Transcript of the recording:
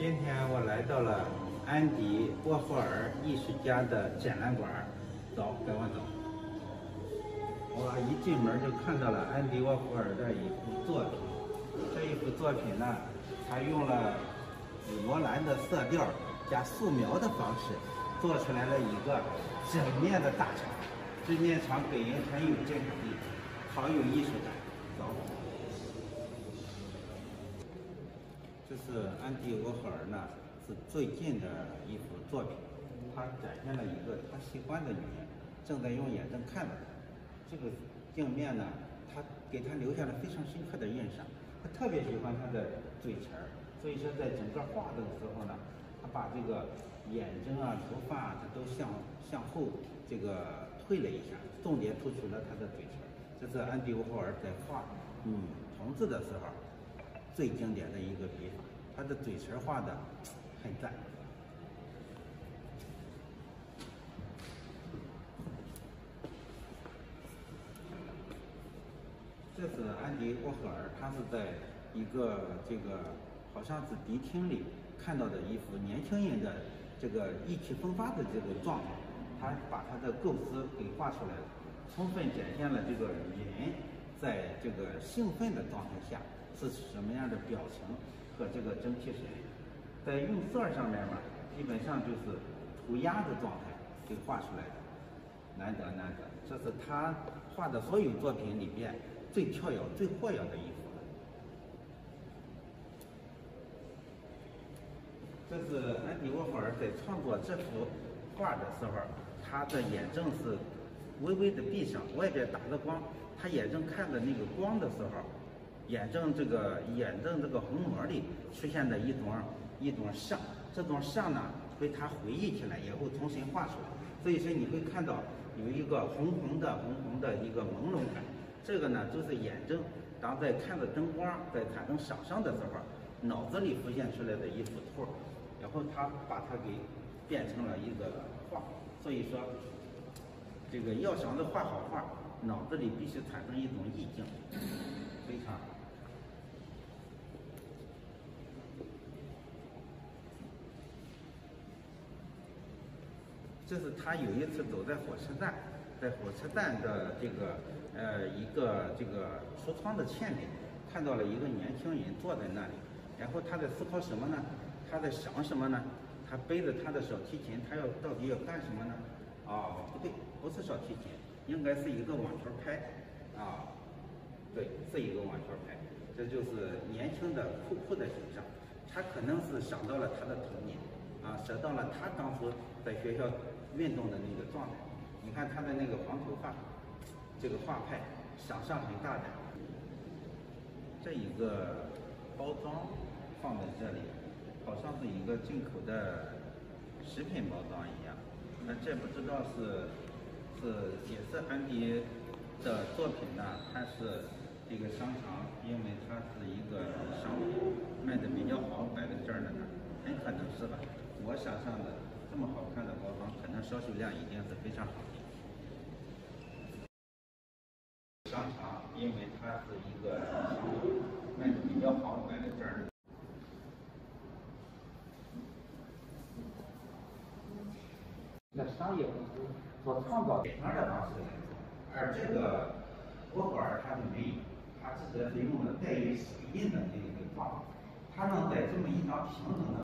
今天我来到了安迪沃霍尔艺术家的展览馆，走，跟我走。我一进门就看到了安迪沃霍尔的一幅作品，这一幅作品呢，他用了紫罗兰的色调加素描的方式，做出来了一个整面的大墙，这面墙给人很有震撼力，好有艺术感。走。这是安迪沃霍尔呢，是最近的一幅作品，他展现了一个他喜欢的女人，正在用眼睛看着他。这个镜面呢，他给他留下了非常深刻的印象。他特别喜欢他的嘴唇儿，所以说在整个画的时候呢，他把这个眼睛啊、头发啊他都向向后这个退了一下，重点突出了他的嘴唇。这是安迪沃霍尔在画女同志的时候。最经典的一个笔法，他的嘴唇画的很赞。这是安迪沃霍尔，他是在一个这个好像是迪厅里看到的一幅年轻人的这个意气风发的这个状态，他把他的构思给画出来了，充分展现了这个人在这个兴奋的状态下。是什么样的表情和这个蒸汽水？在用色上面嘛，基本上就是涂鸦的状态给画出来的，难得难得，这是他画的所有作品里边最跳跃、最活跃的一幅了。这是安迪沃霍尔在创作这幅画的时候，他的眼睛是微微的闭上，外边打着光，他眼睛看着那个光的时候。眼正这个眼正这个虹膜里出现的一种一种像，这种像呢被他回忆起来以后重新画出来，所以说你会看到有一个红红的红红的一个朦胧感，这个呢就是眼正当在看着灯光在产生想象的时候，脑子里浮现出来的一幅图，然后他把它给变成了一个画，所以说这个要想着画好画，脑子里必须产生一种意境，这是他有一次走在火车站，在火车站的这个呃一个这个橱窗的前面，看到了一个年轻人坐在那里，然后他在思考什么呢？他在想什么呢？他背着他的小提琴，他要到底要干什么呢？啊，不对，不是小提琴，应该是一个网球拍，啊，对，是一个网球拍，这就是年轻的酷酷的形象，他可能是想到了他的童年，啊，想到了他当初在学校。运动的那个状态，你看他的那个黄头发，这个画派想象很大胆。这一个包装放在这里，好像是一个进口的食品包装一样。那这不知道是是也是安迪的作品呢，还是这个商场？因为它是一个商品卖的比较好，摆在这儿的呢，很可能是吧？我想象的。这么好看的包装，可能销售量一定是非常好的。商场，因为它是一个卖的比较好，摆在这儿。在商业公司所创造点餐的方式，而这个博尔它是没有，它直接是用了带有水印的那个方法，它能在这么一张平整